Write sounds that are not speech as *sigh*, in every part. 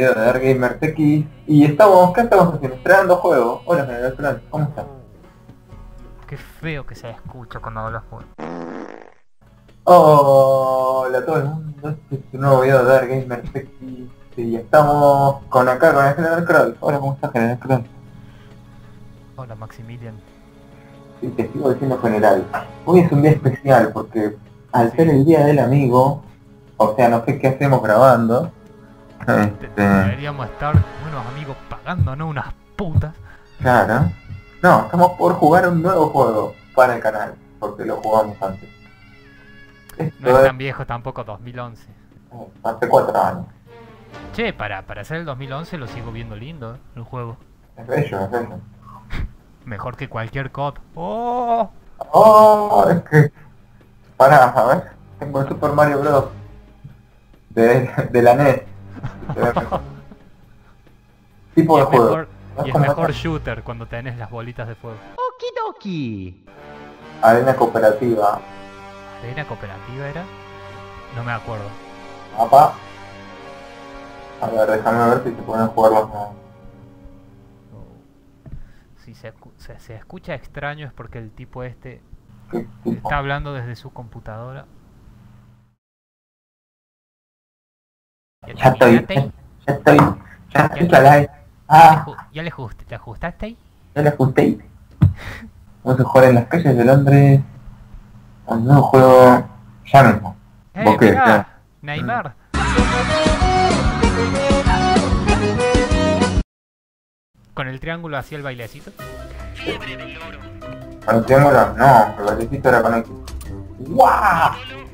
video de Dark Gamer TX y estamos, ¿qué estamos haciendo? Estrenando juego. Hola General Plan, ¿cómo estás? Qué feo que se escucha cuando hablas por... Hola a todo el mundo, este es un nuevo video de Dark Gamer TX y estamos con acá con el General Cross. Hola, ¿cómo estás General Cross? Hola Maximilian. Sí, te sigo diciendo general. Hoy es un día especial porque al ser el día del amigo, o sea, no sé qué hacemos grabando. Te- Este, Deberíamos estar buenos amigos pagándonos unas putas. claro. No, estamos por jugar un nuevo juego para el canal, porque lo jugamos antes. No Esto es es tan viejo tampoco 2011. hace cuatro años. Che, para, para ser el 2011 lo sigo viendo lindo, ¿eh? el juego. Es bello, es bello. *laughs* Mejor que cualquier COD. ¡Oh! Oh, es que... Pará, a ver. Tengo el Super Mario Bros. De, de la NES. *laughs* Tipo Y de es juego. mejor, No y es mejor shooter cuando tenés las bolitas de fuego. Arena cooperativa. ¿Arena cooperativa era? No me acuerdo. Mapa. A ver, déjame ver si se pueden jugar los modos. Si se, escu- se- se escucha extraño es porque el tipo este ¿Qué tipo? está hablando desde su computadora. Ya estoy. Ya estoy. Ya estoy Ya- al aire. ¿Ya le Ah, ¿Ya le ajust- te ajustaste ahí? ya le ajusté. Vamos a jugar en las calles de Londres. Un nuevo juego. Ya mismo. ¡Eh, ¿Vos qué? Neymar. Con el triángulo hacía el bailecito. Con el triángulo, no, el bailecito era con X. ¡Guau!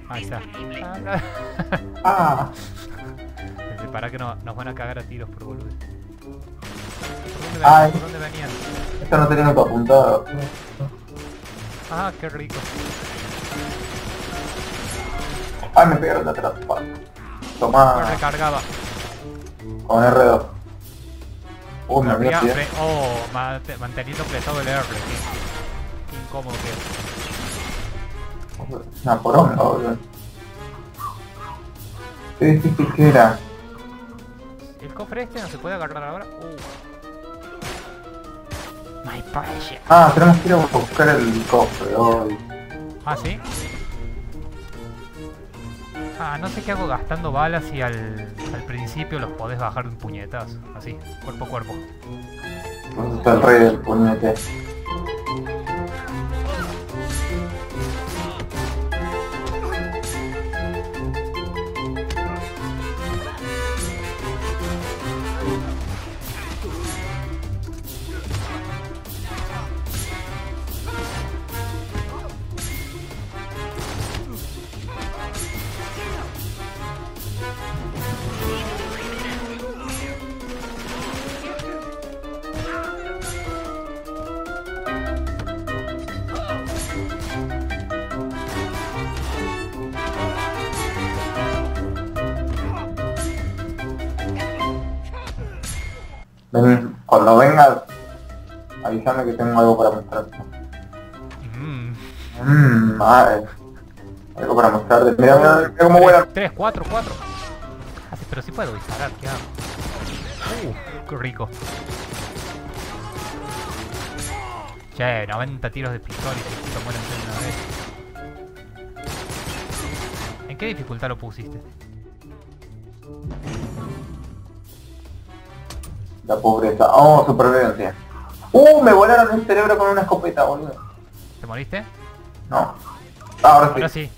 Ahí está. ¡Ah! Para que no, nos van a cagar a tiros por boludo. ¿Por dónde venían? ¿Por dónde venían? Esto no tenía nota apuntado. Ah, qué rico. ¡Ay, me pegaron de atrás! Tomá, recargaba. con R2. Uy, me fre- Oh, manteniendo apretado el R. Qué incómodo que es. Una poronga, boludo. Qué difícil que era. El cofre este no se puede agarrar ahora. Uh. My precious. Ah, tenemos que ir a buscar el cofre hoy. Ah, ¿sí? Ah, no sé qué hago gastando balas y al, al principio los podés bajar de un puñetazo. Así, cuerpo a cuerpo. ¿Dónde está el rey del puñete? Avísame que tengo algo para mostrarte. Mm. Mmm, madre. Algo para mostrarte. Mira, mira, mira cómo vuela. 3, 4, 4. Ah, sí, pero sí puedo disparar, ¿qué hago? Uh, qué rico. Che, 90 tiros de pistola y se mueren de una vez. ¿En qué dificultad lo pusiste? La pobreza. Oh, supervivencia. Uh, me volaron el cerebro con una escopeta, boludo. ¿Te moriste? No. Ahora sí. Ahora sí.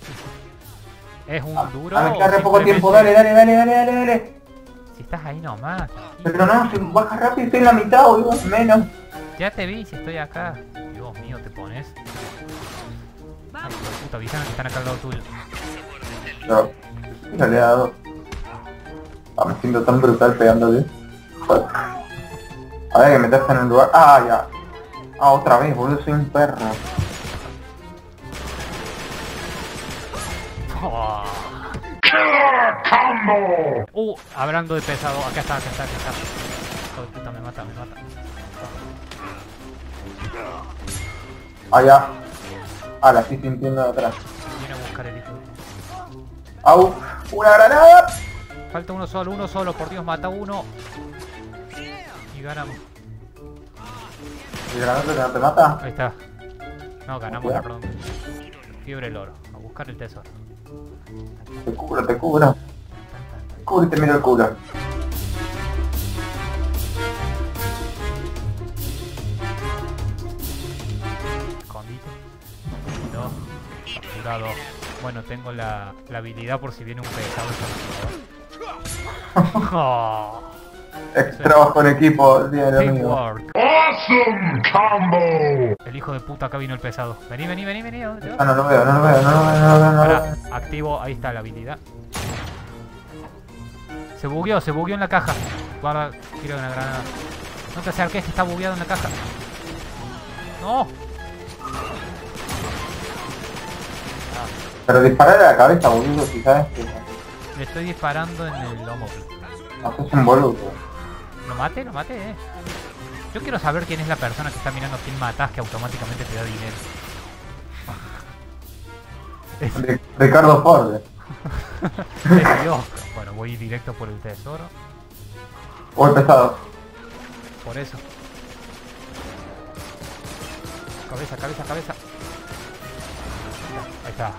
¿Es un duro? Ah, me queda poco tiempo. Dale, dale, dale, dale, dale, dale. Si estás ahí nomás. Pero no, si bajas rápido estoy en la mitad, boludo. Menos. Ya te vi, si estoy acá. Dios mío, te pones. Ay, puta, avísame que están acá al lado tuyo. No. No le he dado. Ah, me siento tan brutal pegándole. A ver que meterse en el lugar. Ah, ya. Ah, otra vez, boludo, soy un perro. Oh. Uh, hablando de pesado, acá está, acá está, acá está. Hijo de puta, me mata, me mata. Ah, ya. Ah, la estoy sintiendo de atrás. Viene a buscar el hijo. ¡Au! ¡Una granada! Falta uno solo, uno solo, por Dios, mata uno. Y ganamos. ¿Y grandote no te mata? Ahí está. No, ganamos la ronda. Fiebre el oro. A buscar el tesoro. Te cubro, te cubro. Te cubro y te miro el culo. Escondite. No. Capturado. Bueno, tengo la, la habilidad por si viene un pesado. *laughs* Oh, Es trabajo en equipo, día de. Awesome combo! El hijo de puta, acá vino el pesado. Vení, vení, vení, vení. ¿a ¿Dónde te Ah, no lo veo, no lo veo, no lo veo, no lo veo, no lo veo. activo, ahí está la habilidad. Se bugueó, se bugueó en la caja. Guarda, tiro una granada. No te acerques que está bugueado en la caja. No. Pero disparar a la cabeza, boludo, si sabes que Le estoy disparando en el lomo. No sos un boludo. Lo mate, lo mate, eh. Yo quiero saber quién es la persona que está mirando a quién matas que automáticamente te da dinero. Es, Ricardo Ford. *laughs* es Dios. Bueno, voy directo por el tesoro. Muy pesado. Por eso. Cabeza, cabeza, cabeza. Ahí está.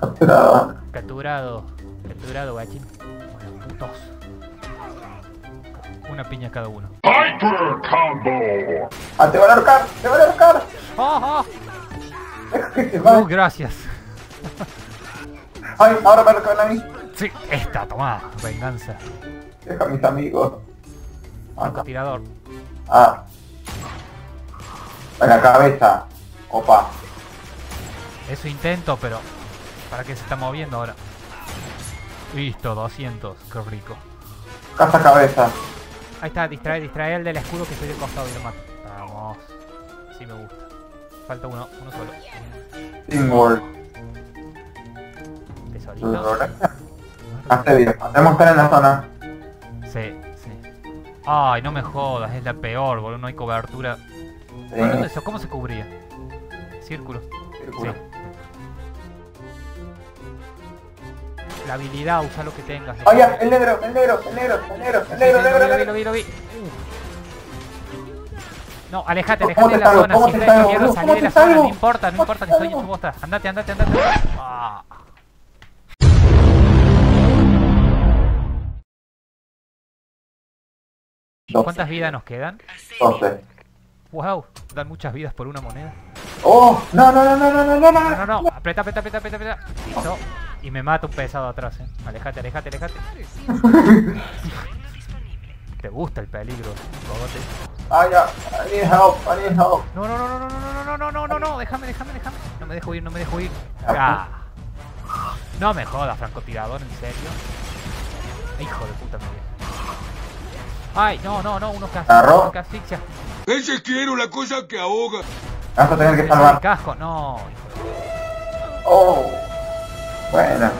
Capturado. Capturado. Capturado, guachín. Putos. Una piña cada uno. Hyper combo! Ah, te van a ahorcar, te van a. ¡Oh, que se oh! Uh, gracias. Ay, ahora me ahorcan a mí. Sí, esta, tomá. Venganza. Deja a mis amigos. Ah, Tirador. Ah. En la cabeza. Opa. Eso intento, pero... ¿Para qué se está moviendo ahora? Listo, 200. Qué rico. Casa cabeza. Ahí está, distrae, distrae el del escudo que estoy de costado y lo mato. Vamos. Sí me gusta. Falta uno, uno solo. Teamwork. Tesorito. Hace bien. Hacemos estar en la zona. Sí, sí. Ay, no me jodas, es la peor, boludo, no hay cobertura. Sí. eso, ¿cómo se cubría? Círculo. Círculo. Sí. La habilidad, usa lo que tengas. Ya, el negro, el negro, el negro, el negro, el negro, el negro, el lo vi, negro. lo vi, lo vi. No, alejate, ¿Cómo alejate de la zona. ¿Cómo Si de la zona, no importa, no ¿Cómo importa que estoy en tu salgo? bosta. Andate, andate, andate. Ah. ¿Cuántas vidas nos quedan? 12. Wow, dan muchas vidas por una moneda. Oh, no, no, no, no, no, no, no, no. No, no, no, aprieta, aprieta, aprieta, aprieta, aprieta. Listo. Y me mata un pesado atrás, eh. Alejate, alejate, alejate. ¿Te gusta el peligro, cogote? Ah, ya, I need help, I need help. No, no, no, no, no, no, no, no, no, no, no, no, déjame, déjame, déjame. No me dejo ir, no me dejo ir. Ah. No me jodas, francotirador, en serio. Hijo de puta mía. Ay, no, no, no, uno que ¿Agarró? uno que asfixia. Ese quiero la cosa que ahoga. Vas a tener que El salvar. casco, no, hijo de- Oh. Bueno.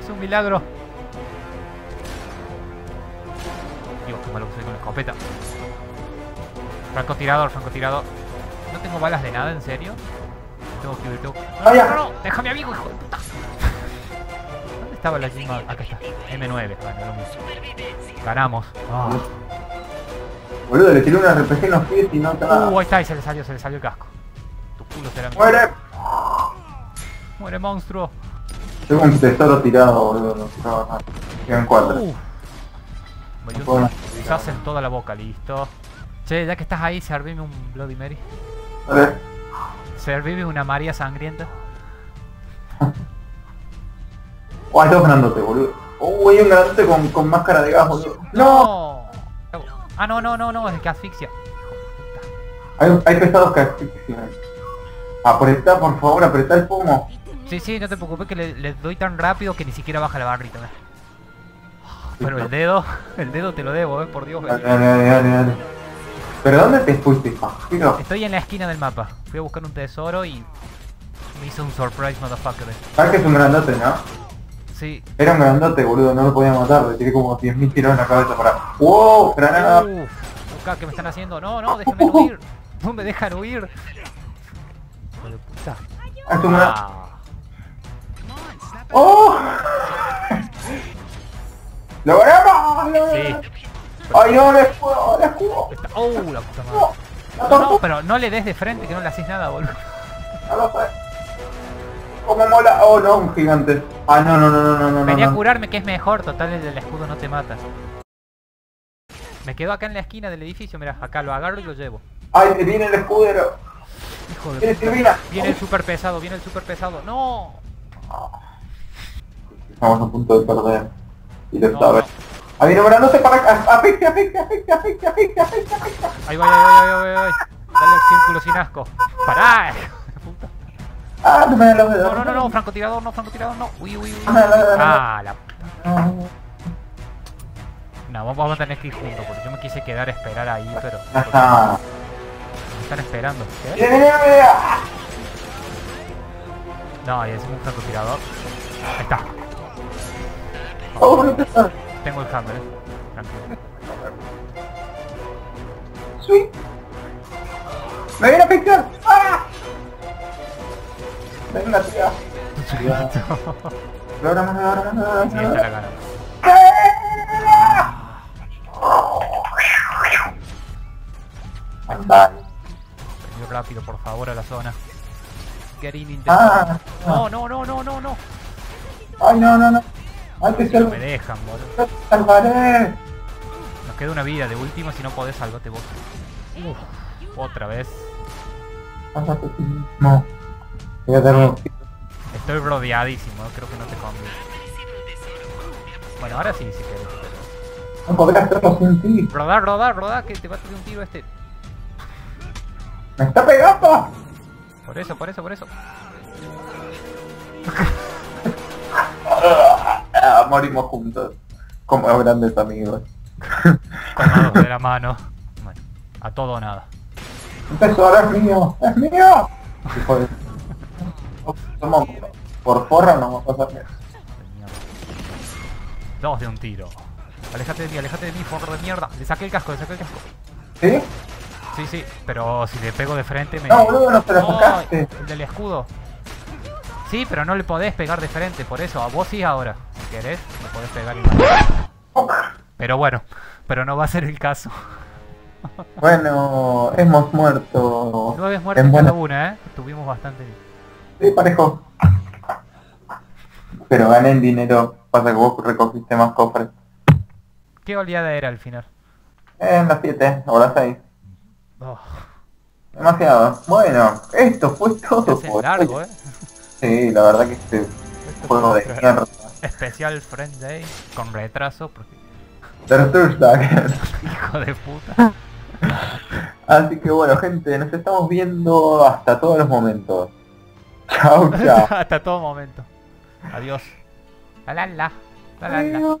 Es un milagro. Dios, qué malo que soy con la escopeta. Francotirador, francotirador. No tengo balas de nada, ¿en serio? Tengo que ir, tengo que... No, no, no, déjame amigo, hijo de puta. *laughs* ¿Dónde estaba la Jimba? Acá está. M9, bueno, lo mismo. Ganamos. Ah. Boludo, le tiré una RPG en los pies y no te Uh, ahí está, y se le salió, se le salió el casco. Tu culo será mío. ¡Muere! Muere monstruo. Tengo un tesoro tirado, boludo. No quiero bajar. Quedan cuatro. Uh. Un más. sas en toda la boca, listo. Che, ya que estás ahí, servime un Bloody Mary. A ver. Servime una María sangrienta. *laughs* Oh, hay dos grandotes, boludo. Oh, hay un grandote con, con máscara de gas, boludo. ¡No! ¡No! Ah, no, no, no, no, es el que asfixia. Hijo de puta. Hay, hay pesados que asfixian. Apretá, por favor, apretá el pomo. Sí, sí, no te preocupes que le, le doy tan rápido que ni siquiera baja la barrita. Pero el dedo, *laughs* el dedo te lo debo, eh, por Dios. Dale, dale, dale, dale. ¿Pero dónde te fuiste, pajero? Estoy en la esquina del mapa. Fui a buscar un tesoro y me hizo un surprise, motherfucker. Sabes que es un grandote, ¿no? Sí. Era un grandote, boludo, no lo podía matar, le tiré como 10.000 tiros en la cabeza para... ¡Wow! ¡Granada! Uf, ¿qué me están haciendo? No, no, déjenme huir. No me dejan huir. Hijo de puta. ¡Es un gran... Ah. ¡Oh! ¡Lo ganamos! ¡Lo Sí. ¡Ay no, el escudo! ¡El escudo! Está... ¡Oh, la puta ¡No! madre! ¡La No, pero no le des de frente que no le haces nada, boludo. No lo sé. ¿Cómo mola? Oh no, un gigante. Ah, no, no, no, no, no, no. Venía a no. curarme que es mejor, total el del escudo no te mata. Me quedo acá en la esquina del edificio, mira, acá lo agarro y lo llevo. ¡Ay, te viene el escudero! Hijo de ¡Viene puta. Viene el super pesado, viene el super pesado. ¡No! Estamos a punto de perder. Y lo No, sabes. A ver, nombrándose para afecte, afecte, afecte, afecte, afecte, afecte. Ahí va, ahí va, ahí va, ahí. Dale el círculo sin asco. ¡Pará! puta. Ah, no me da los dedos. No, no, no, no, francotirador, no, francotirador, no. Uy, uy, uy. No, no. Ah, la... no. No, vamos a tener que ir juntos, porque yo me quise quedar a esperar ahí, pero... Me están esperando. ¿Qué? Ah. No, y es un francotirador. Ahí está. Oh, no te. Tengo el hammer, eh. Tranquilo. Sweet. Me viene a picar. ¡Ah! Venga, tía. Logramos, logramos, logramos. Sí, esta la gana. Andale. Vení rápido, por favor, a la zona. Get in, in the- Ah, No, no, no, no, no, no. ay, no, no, no. No me dejan, boludo. Te salvaré. Nos queda una vida de último, si no podés salvate vos. Uf, otra vez. Voy a dar un Estoy rodeadísimo, creo que no te conviene. Bueno, ahora sí, si querés, pero... No podré hacerlo sin ti. Rodar, rodar, rodar, que te va a tirar un tiro este. ¡Me está pegando! Por eso, por eso, por eso. Ah, morimos juntos. Como grandes amigos. Tomados de la *laughs* mano. Bueno, a todo o nada. Un tesoro es mío. ¡Es mío! Hijo de... Somos por porra nos vamos a hacer. Dos de un tiro. Alejate de mí, alejate de mí, forro de mierda. Le saqué el casco, le saqué el casco. ¿Sí? Sí, sí, pero si le pego de frente me... No, boludo, no te lo No, sacaste. el del escudo. Sí, pero no le podés pegar de frente, por eso. A vos sí ahora. Querés, le podés pegar igual. Pero bueno, pero no va a ser el caso. *laughs* Bueno, hemos muerto. Nueve muertes en buena... cada una, ¿eh? Tuvimos bastante bien. Sí, parejo. Pero gané en dinero. Pasa que vos recogiste más cofres. ¿Qué oleada era al final? En las 7 o las 6. Oh, Demasiado. Bueno, esto fue todo. por largo. ¿eh? Sí, la verdad que este juego de mierda. Especial Friend Day con retraso porque *laughs* *laughs* hijo de puta. Así que bueno, gente, nos estamos viendo hasta todos los momentos. Chao, chao. *laughs* Hasta todo momento. Adiós. La la la. La la la. Adiós.